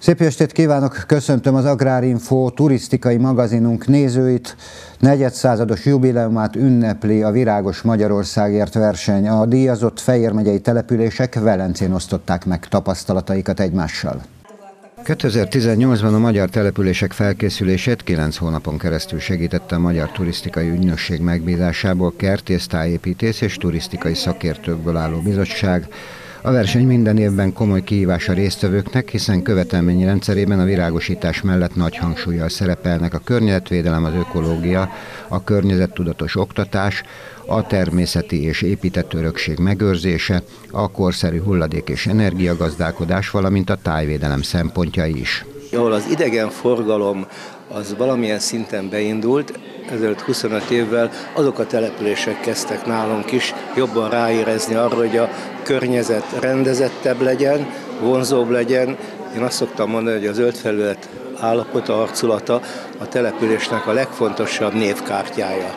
Szép estét kívánok, köszöntöm az Agrárinfo turisztikai magazinunk nézőit. Negyedszázados jubileumát ünnepli a Virágos Magyarországért verseny. A díjazott Fejér megyei települések Velencén osztották meg tapasztalataikat egymással. 2018-ban a magyar települések felkészülését 9 hónapon keresztül segítette a Magyar Turisztikai Ügynökség megbízásából kertész, tájépítész és turisztikai szakértőkből álló bizottság, a verseny minden évben komoly kihívás a résztvevőknek, hiszen követelményi rendszerében a virágosítás mellett nagy hangsúlyjal szerepelnek a környezetvédelem, az ökológia, a környezettudatos oktatás, a természeti és épített örökség megőrzése, a korszerű hulladék és energiagazdálkodás, valamint a tájvédelem szempontjai is. Ahol az idegenforgalom az valamilyen szinten beindult, ezelőtt 25 évvel azok a települések kezdtek nálunk is jobban ráérezni arra, hogy a környezet rendezettebb legyen, vonzóbb legyen. Én azt szoktam mondani, hogy a zöld felület állapota, arculata a településnek a legfontosabb névkártyája.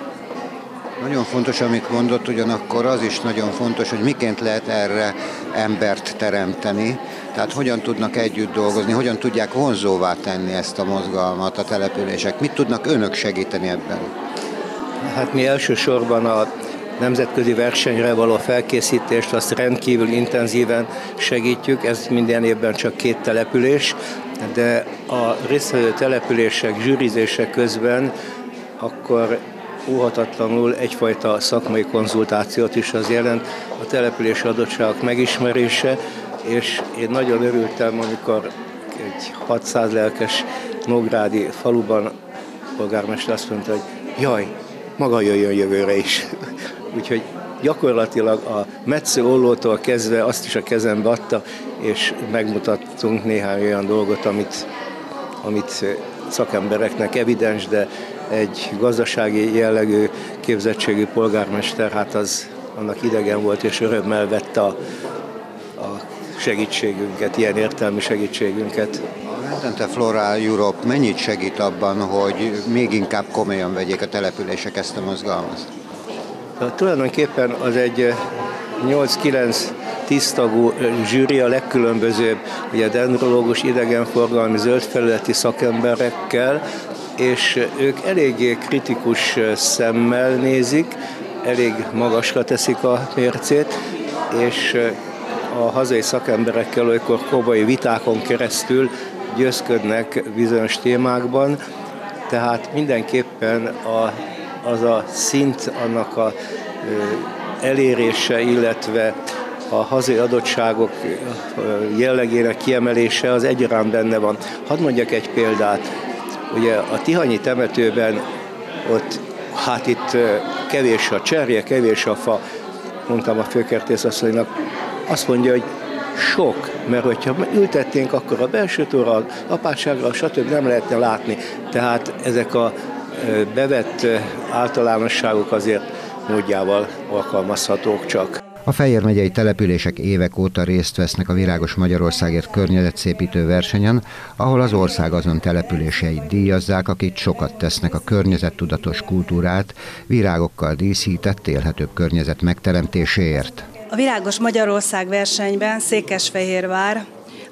Nagyon fontos, amit mondott, ugyanakkor az is nagyon fontos, hogy miként lehet erre embert teremteni, tehát hogyan tudnak együtt dolgozni, hogyan tudják vonzóvá tenni ezt a mozgalmat a települések, mit tudnak önök segíteni ebben? Hát mi elsősorban a nemzetközi versenyre való felkészítést azt rendkívül intenzíven segítjük, ez minden évben csak két település, de a résztvevő települések zsűrizése közben akkor óhatatlanul egyfajta szakmai konzultációt is az jelent, a település adottságok megismerése, és én nagyon örültem, amikor egy 600 lelkes Nógrádi faluban polgármester azt mondta, hogy jaj, maga jöjjön jövőre is. Úgyhogy gyakorlatilag a metsző ollótól kezdve azt is a kezembe adta, és megmutattunk néhány olyan dolgot, amit, amit szakembereknek evidens, de egy gazdasági jellegű képzettségű polgármester, hát az annak idegen volt, és örömmel vette a, segítségünket, ilyen értelmi segítségünket. A Vendente Flora Europe mennyit segít abban, hogy még inkább komolyan vegyék a települések ezt a mozgalmat? Tulajdonképpen az egy 8-9 tisztagú zsűri a legkülönbözőbb, ugye dendrológus, idegenforgalmi, zöldfelületi szakemberekkel, és ők eléggé kritikus szemmel nézik, elég magasra teszik a mércét, és a hazai szakemberekkel olykor kobai vitákon keresztül győzködnek bizonyos témákban, tehát mindenképpen a, az a szint, annak a elérése, illetve a hazai adottságok jellegének kiemelése az egyaránt benne van. Hadd mondjak egy példát. Ugye a Tihanyi temetőben ott, hát itt kevés a cserje, kevés a fa, mondtam a főkertész asszonynak, azt mondja, hogy sok, mert hogyha ültetnénk, akkor a belső tóra, apátságra, stb. nem lehetne látni. Tehát ezek a bevett általánosságok azért módjával alkalmazhatók csak. A Fejér megyei települések évek óta részt vesznek a Virágos Magyarországért környezetszépítő versenyen, ahol az ország azon településeit díjazzák, akik sokat tesznek a környezettudatos kultúrát, virágokkal díszített élhetőbb környezet megteremtéséért. A Virágos Magyarország versenyben Székesfehérvár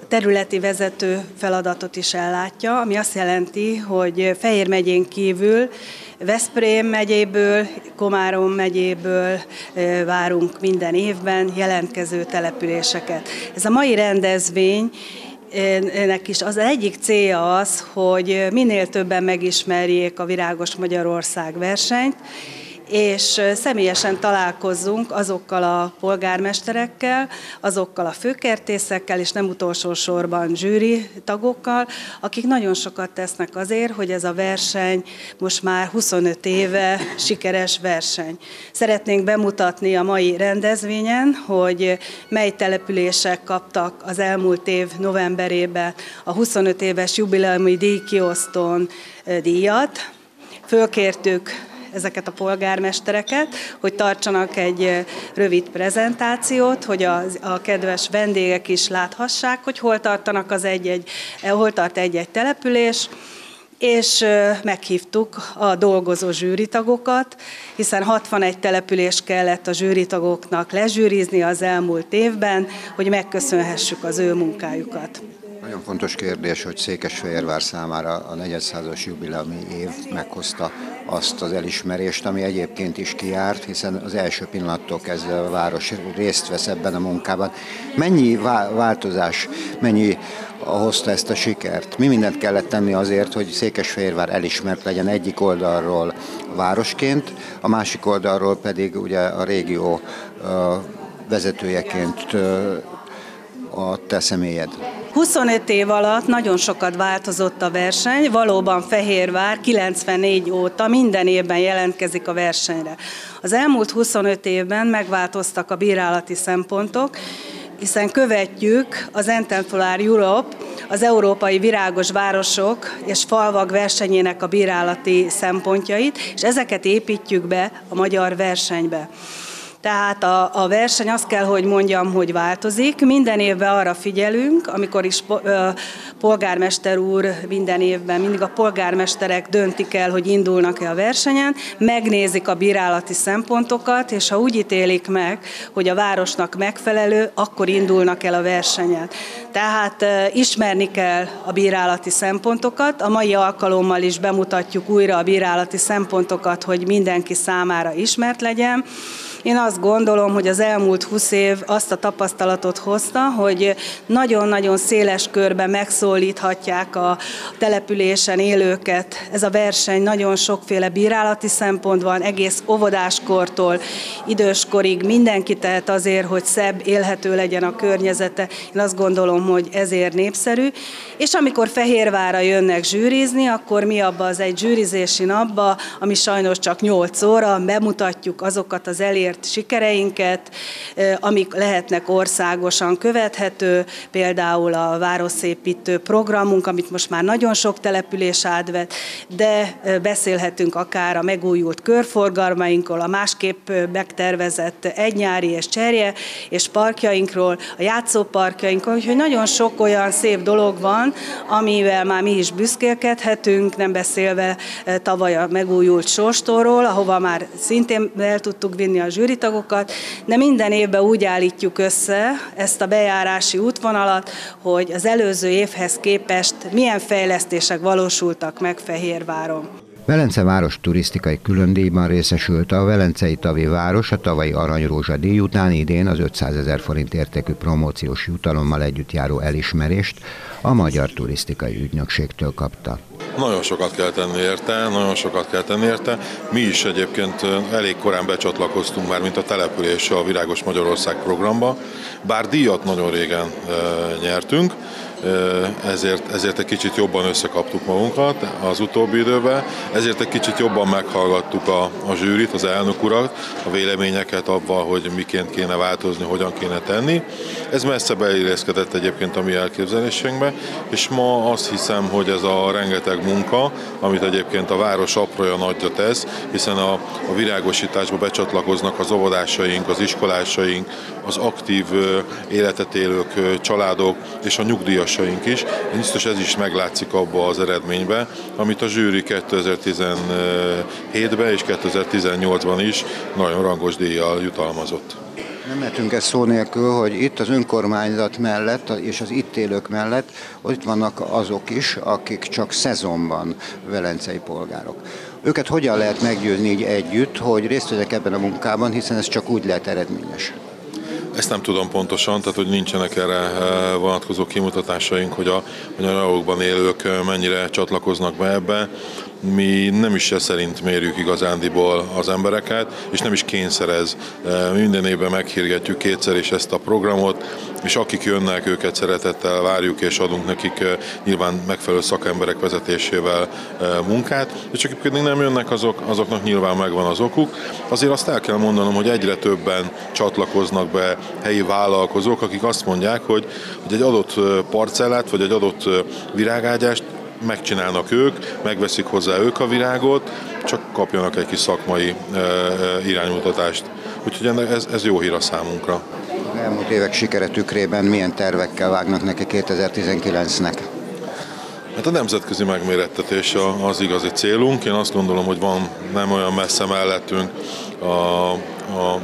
területi vezető feladatot is ellátja, ami azt jelenti, hogy Fehér megyén kívül Veszprém megyéből, Komárom megyéből várunk minden évben jelentkező településeket. Ez a mai rendezvény ennek is az egyik célja az, hogy minél többen megismerjék a Virágos Magyarország versenyt, és személyesen találkozzunk azokkal a polgármesterekkel, azokkal a főkertészekkel, és nem utolsó sorban zsűri tagokkal, akik nagyon sokat tesznek azért, hogy ez a verseny most már 25 éve sikeres verseny. Szeretnénk bemutatni a mai rendezvényen, hogy mely települések kaptak az elmúlt év novemberében a 25 éves jubileumi díjkiosztón díjat. Fölkértük ezeket a polgármestereket, hogy tartsanak egy rövid prezentációt, hogy a, a kedves vendégek is láthassák, hogy hol tartanak az egy-egy, hol tart egy-egy település, és meghívtuk a dolgozó zsűritagokat, hiszen 61 település kellett a zsűritagoknak lezsűrizni az elmúlt évben, hogy megköszönhessük az ő munkájukat. Nagyon fontos kérdés, hogy Székesfehérvár számára a 400-as jubileumi év meghozta azt az elismerést, ami egyébként is kiárt, hiszen az első pillanattól kezdve a város részt vesz ebben a munkában. Mennyi változás, mennyi hozta ezt a sikert? Mi mindent kellett tenni azért, hogy Székesfehérvár elismert legyen egyik oldalról városként, a másik oldalról pedig ugye a régió vezetőjeként a te személyed? 25 év alatt nagyon sokat változott a verseny, valóban Fehérvár 94 óta minden évben jelentkezik a versenyre. Az elmúlt 25 évben megváltoztak a bírálati szempontok, hiszen követjük az Entenfolar Europe, az Európai Virágos Városok és Falvak versenyének a bírálati szempontjait, és ezeket építjük be a magyar versenybe. Tehát a, a verseny azt kell, hogy mondjam, hogy változik. Minden évben arra figyelünk, amikor is polgármester úr minden évben, mindig a polgármesterek döntik el, hogy indulnak-e a versenyen, megnézik a bírálati szempontokat, és ha úgy ítélik meg, hogy a városnak megfelelő, akkor indulnak el a versenyen. Tehát ismerni kell a bírálati szempontokat. A mai alkalommal is bemutatjuk újra a bírálati szempontokat, hogy mindenki számára ismert legyen. Én azt gondolom, hogy az elmúlt 20 év azt a tapasztalatot hozta, hogy nagyon-nagyon széles körben megszólíthatják a településen élőket. Ez a verseny nagyon sokféle bírálati szempont van, egész óvodáskortól időskorig mindenki tehet azért, hogy szebb, élhető legyen a környezete. Én azt gondolom, hogy ezért népszerű. És amikor Fehérvára jönnek zsűrizni, akkor mi abba az egy zsűrizési napba, ami sajnos csak 8 óra, bemutatjuk azokat az elért elért sikereinket, amik lehetnek országosan követhető, például a városzépítő programunk, amit most már nagyon sok település átvet, de beszélhetünk akár a megújult körforgalmainkról, a másképp megtervezett egynyári és cserje és parkjainkról, a játszóparkjainkról, úgyhogy nagyon sok olyan szép dolog van, amivel már mi is büszkélkedhetünk, nem beszélve tavaly a megújult sóstóról, ahova már szintén el tudtuk vinni a zsűritagokat, de minden évben úgy állítjuk össze ezt a bejárási útvonalat, hogy az előző évhez képest milyen fejlesztések valósultak meg Fehérváron. Velence város turisztikai különdíjban részesült a Velencei Tavi város a tavalyi Aranyrózsa díj után idén az 500 ezer forint értékű promóciós jutalommal együtt járó elismerést a Magyar Turisztikai Ügynökségtől kapta. Nagyon sokat kell tenni érte, nagyon sokat kell tenni érte. Mi is egyébként elég korán becsatlakoztunk már, mint a település a Virágos Magyarország programba, bár díjat nagyon régen e, nyertünk, ezért, ezért egy kicsit jobban összekaptuk magunkat az utóbbi időben, ezért egy kicsit jobban meghallgattuk a, a zsűrit, az elnök urat, a véleményeket abban, hogy miként kéne változni, hogyan kéne tenni. Ez messze beilleszkedett egyébként a mi elképzelésünkbe, és ma azt hiszem, hogy ez a rengeteg munka, amit egyébként a város apraja nagyja tesz, hiszen a, a virágosításba becsatlakoznak az óvodásaink, az iskolásaink, az aktív életet élők családok és a nyugdíjas társaink is. Biztos ez is meglátszik abba az eredménybe, amit a zsűri 2017-ben és 2018-ban is nagyon rangos díjjal jutalmazott. Nem mehetünk ezt szó nélkül, hogy itt az önkormányzat mellett és az itt élők mellett ott vannak azok is, akik csak szezonban velencei polgárok. Őket hogyan lehet meggyőzni így együtt, hogy részt vegyek ebben a munkában, hiszen ez csak úgy lehet eredményes? Ezt nem tudom pontosan, tehát hogy nincsenek erre eh, vonatkozó kimutatásaink, hogy a, hogy a élők eh, mennyire csatlakoznak be ebbe mi nem is ez szerint mérjük igazándiból az embereket, és nem is kényszerez. E, minden évben meghirgetjük kétszer is ezt a programot, és akik jönnek, őket szeretettel várjuk, és adunk nekik e, nyilván megfelelő szakemberek vezetésével e, munkát, és akik pedig nem jönnek, azok, azoknak nyilván megvan az okuk. Azért azt el kell mondanom, hogy egyre többen csatlakoznak be helyi vállalkozók, akik azt mondják, hogy, hogy egy adott parcellát, vagy egy adott virágágyást megcsinálnak ők, megveszik hozzá ők a virágot, csak kapjanak egy kis szakmai iránymutatást. Úgyhogy ez, ez jó hír a számunkra. Elmúlt évek sikere tükrében milyen tervekkel vágnak neki 2019-nek? Hát a nemzetközi megmérettetés az igazi célunk. Én azt gondolom, hogy van nem olyan messze mellettünk a, a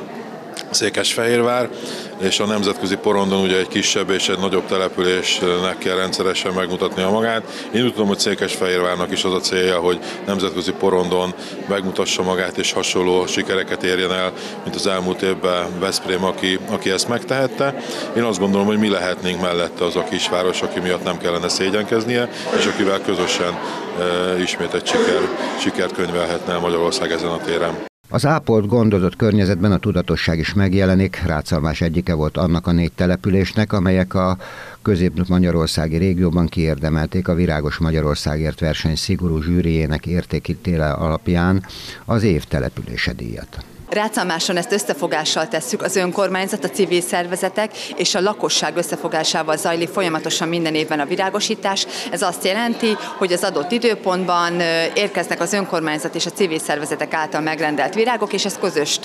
Székesfehérvár, és a nemzetközi porondon ugye egy kisebb és egy nagyobb településnek kell rendszeresen megmutatnia magát. Én úgy tudom, hogy Székesfehérvárnak is az a célja, hogy nemzetközi porondon megmutassa magát és hasonló sikereket érjen el, mint az elmúlt évben Veszprém, aki, aki ezt megtehette. Én azt gondolom, hogy mi lehetnénk mellette az a kisváros, aki miatt nem kellene szégyenkeznie, és akivel közösen e, ismét egy siker, sikert könyvelhetne Magyarország ezen a téren. Az ápolt gondozott környezetben a tudatosság is megjelenik. Rácalmás egyike volt annak a négy településnek, amelyek a közép-magyarországi régióban kiérdemelték a Virágos Magyarországért verseny szigorú zsűriének értékítéle alapján az év települése díjat. Rácalmáson ezt összefogással tesszük, az önkormányzat, a civil szervezetek és a lakosság összefogásával zajlik folyamatosan minden évben a virágosítás. Ez azt jelenti, hogy az adott időpontban érkeznek az önkormányzat és a civil szervezetek által megrendelt virágok, és ezt közös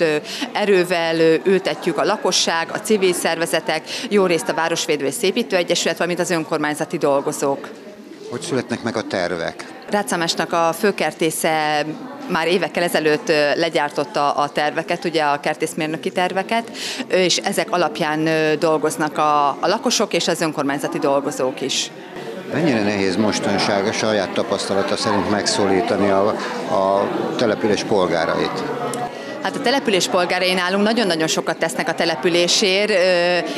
erővel ültetjük a lakosság, a civil szervezetek, jó részt a Városvédő és Szépítő Egyesület, valamint az önkormányzati dolgozók. Hogy születnek meg a tervek? Rácámásnak a főkertésze már évekkel ezelőtt legyártotta a terveket, ugye a kertészmérnöki terveket, és ezek alapján dolgoznak a, a lakosok és az önkormányzati dolgozók is. Mennyire nehéz mostanság a saját tapasztalata szerint megszólítani a, a település polgárait? Hát a település polgárai nálunk nagyon-nagyon sokat tesznek a településért,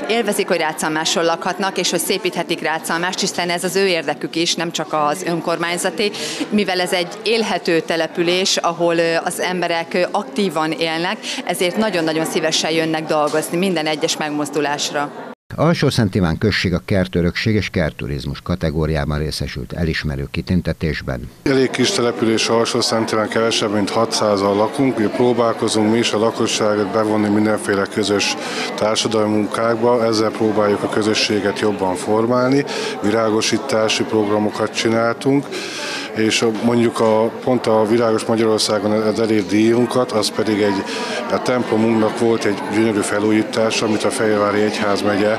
élvezik, hogy Rácalmáson lakhatnak, és hogy szépíthetik Rácalmást, hiszen ez az ő érdekük is, nem csak az önkormányzati, mivel ez egy élhető település, ahol az emberek aktívan élnek, ezért nagyon-nagyon szívesen jönnek dolgozni minden egyes megmozdulásra. Alsó Szent Iván község a kertörökség és kerturizmus kategóriában részesült elismerő kitüntetésben. Elég kis település Alsó Szent Iván, kevesebb, mint 600-al lakunk. Mi próbálkozunk mi is a lakosságot bevonni mindenféle közös társadalmi munkákba, ezzel próbáljuk a közösséget jobban formálni. Virágosítási programokat csináltunk, és mondjuk a, pont a Virágos Magyarországon az elért díjunkat, az pedig egy, a templomunknak volt egy gyönyörű felújítás, amit a Fehérvári Egyház megye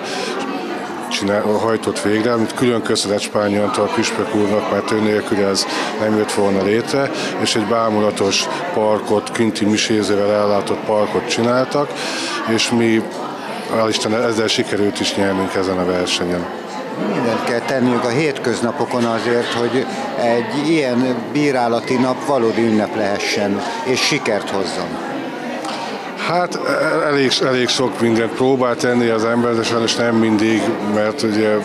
csinál, hajtott végre, amit külön köszönet Spányi Antal Püspök úrnak, mert ő nélkül ez nem jött volna létre, és egy bámulatos parkot, kinti misézővel ellátott parkot csináltak, és mi, hál' Isten, ezzel sikerült is nyernünk ezen a versenyen. Mindent kell tennünk a hétköznapokon azért, hogy egy ilyen bírálati nap valódi ünnep lehessen, és sikert hozzon. Hát elég, elég sok mindent próbál tenni az ember, de sajnos nem mindig, mert ugye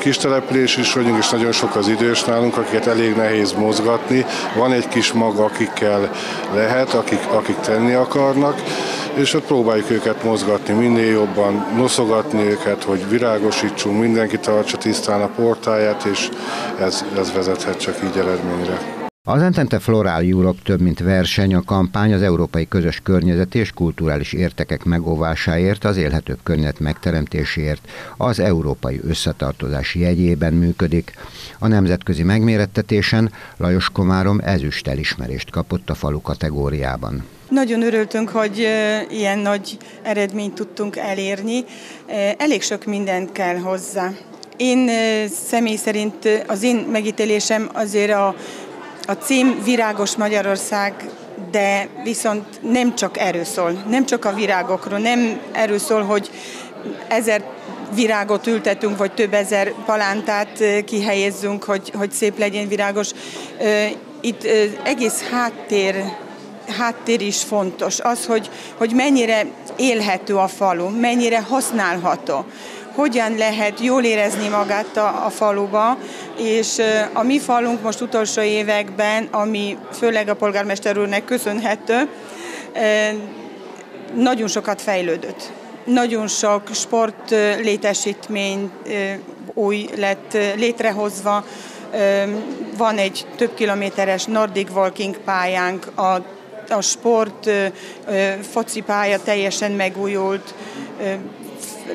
kis település is vagyunk, és nagyon sok az idős nálunk, akiket elég nehéz mozgatni. Van egy kis mag, akikkel lehet, akik, akik tenni akarnak, és ott próbáljuk őket mozgatni minél jobban, noszogatni őket, hogy virágosítsunk, mindenki tartsa tisztán a portáját, és ez, ez vezethet csak így eredményre. Az Entente Floral Europe több mint verseny, a kampány az európai közös környezeti és kulturális értekek megóvásáért, az élhetőbb környezet megteremtéséért, az európai összetartozás jegyében működik. A nemzetközi megmérettetésen Lajos Komárom ezüst elismerést kapott a falu kategóriában. Nagyon örültünk, hogy ilyen nagy eredményt tudtunk elérni. Elég sok mindent kell hozzá. Én személy szerint az én megítélésem azért a, a cím Virágos Magyarország, de viszont nem csak erről szól, nem csak a virágokról, nem erről szól, hogy ezer virágot ültetünk, vagy több ezer palántát kihelyezzünk, hogy, hogy szép legyen virágos. Itt egész háttér háttér is fontos. Az, hogy, hogy mennyire élhető a falu, mennyire használható hogyan lehet jól érezni magát a, a faluba, és a mi falunk most utolsó években, ami főleg a polgármester úrnak köszönhető, nagyon sokat fejlődött. Nagyon sok sport létesítmény új lett létrehozva, van egy több kilométeres Nordic Walking pályánk, a a sport focipálya teljesen megújult,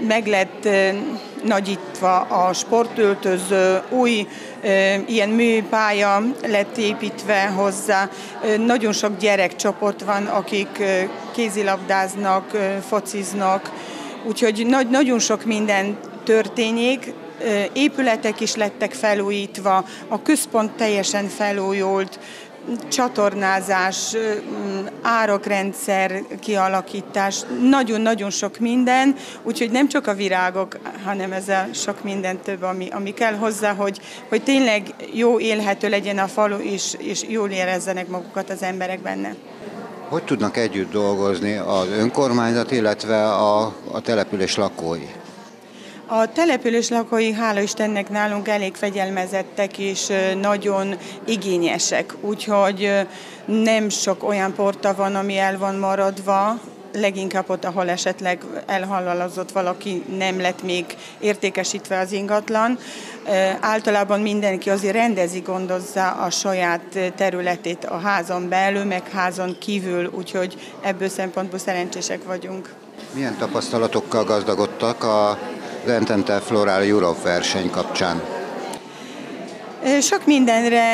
meg lett nagyítva a sportöltöző, új ilyen műpálya lett építve hozzá. Nagyon sok gyerekcsoport van, akik kézilabdáznak, fociznak, úgyhogy nagy, nagyon sok minden történik, épületek is lettek felújítva, a központ teljesen felújult, csatornázás, árokrendszer kialakítás, nagyon-nagyon sok minden, úgyhogy nem csak a virágok, hanem ez a sok minden több, ami, ami kell hozzá, hogy, hogy tényleg jó élhető legyen a falu, és, és jól érezzenek magukat az emberek benne. Hogy tudnak együtt dolgozni az önkormányzat, illetve a, a település lakói? A település lakói, hála Istennek nálunk elég fegyelmezettek és nagyon igényesek, úgyhogy nem sok olyan porta van, ami el van maradva, leginkább ott, ahol esetleg elhalalazott valaki, nem lett még értékesítve az ingatlan. Általában mindenki azért rendezi, gondozza a saját területét a házon belül, meg házon kívül, úgyhogy ebből szempontból szerencsések vagyunk. Milyen tapasztalatokkal gazdagodtak a Entente Floral Europe verseny kapcsán? Sok mindenre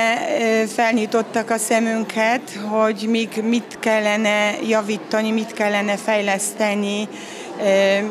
felnyitottak a szemünket, hogy még mit kellene javítani, mit kellene fejleszteni,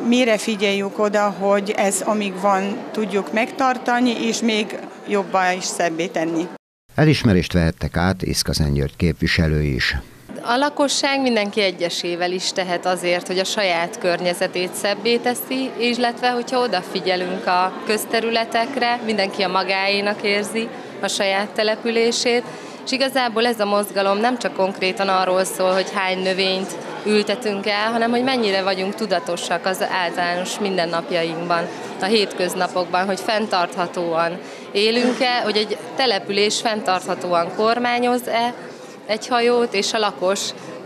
mire figyeljük oda, hogy ez amíg van, tudjuk megtartani, és még jobbá is szebbé tenni. Elismerést vehettek át Iszka György képviselő is. A lakosság mindenki egyesével is tehet azért, hogy a saját környezetét szebbé teszi, illetve hogyha odafigyelünk a közterületekre, mindenki a magáénak érzi a saját települését, és igazából ez a mozgalom nem csak konkrétan arról szól, hogy hány növényt ültetünk el, hanem hogy mennyire vagyunk tudatosak az általános mindennapjainkban, a hétköznapokban, hogy fenntarthatóan élünk-e, hogy egy település fenntarthatóan kormányoz-e, egy hajót, és a lakos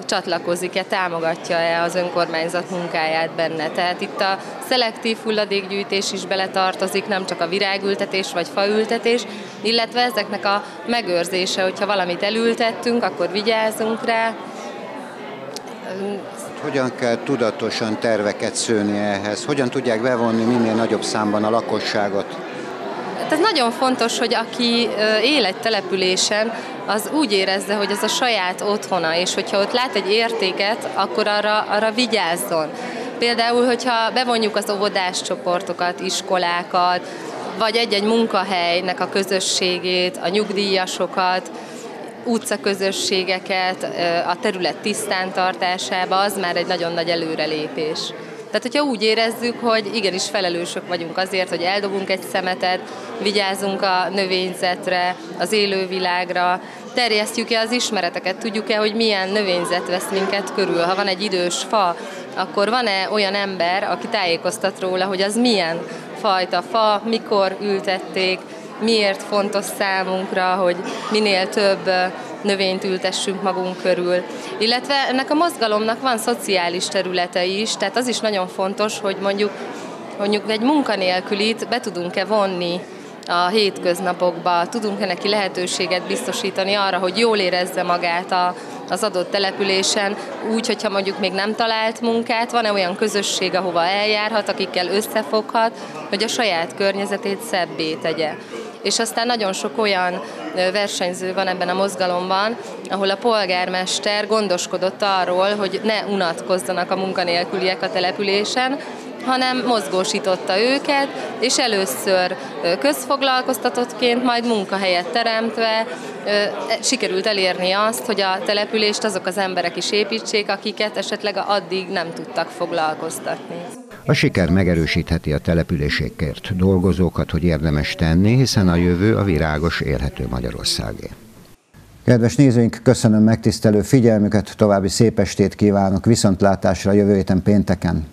csatlakozik-e, támogatja-e az önkormányzat munkáját benne. Tehát itt a szelektív hulladékgyűjtés is beletartozik, nem csak a virágültetés vagy faültetés, illetve ezeknek a megőrzése, hogyha valamit elültettünk, akkor vigyázzunk rá. Hogyan kell tudatosan terveket szőni ehhez? Hogyan tudják bevonni minél nagyobb számban a lakosságot? Ez nagyon fontos, hogy aki él egy településen, az úgy érezze, hogy ez a saját otthona, és hogyha ott lát egy értéket, akkor arra, arra vigyázzon. Például, hogyha bevonjuk az óvodás csoportokat, iskolákat, vagy egy-egy munkahelynek a közösségét, a nyugdíjasokat, utcaközösségeket, a terület tisztántartásába, az már egy nagyon nagy előrelépés. Tehát, hogyha úgy érezzük, hogy igenis felelősök vagyunk azért, hogy eldobunk egy szemetet, vigyázunk a növényzetre, az élővilágra, terjesztjük-e az ismereteket, tudjuk-e, hogy milyen növényzet vesz minket körül. Ha van egy idős fa, akkor van-e olyan ember, aki tájékoztat róla, hogy az milyen fajta fa, mikor ültették, miért fontos számunkra, hogy minél több növényt ültessünk magunk körül. Illetve ennek a mozgalomnak van szociális területe is, tehát az is nagyon fontos, hogy mondjuk mondjuk egy munkanélkülit be tudunk-e vonni a hétköznapokba, tudunk-e neki lehetőséget biztosítani arra, hogy jól érezze magát a, az adott településen, úgy, hogyha mondjuk még nem talált munkát, van-e olyan közösség, ahova eljárhat, akikkel összefoghat, hogy a saját környezetét szebbé tegye és aztán nagyon sok olyan versenyző van ebben a mozgalomban, ahol a polgármester gondoskodott arról, hogy ne unatkozzanak a munkanélküliek a településen, hanem mozgósította őket, és először közfoglalkoztatottként, majd munkahelyet teremtve e, sikerült elérni azt, hogy a települést azok az emberek is építsék, akiket esetleg addig nem tudtak foglalkoztatni. A siker megerősítheti a településékért dolgozókat, hogy érdemes tenni, hiszen a jövő a virágos, élhető Magyarországé. Kedves nézőink, köszönöm megtisztelő figyelmüket, további szép estét kívánok, viszontlátásra jövő héten pénteken.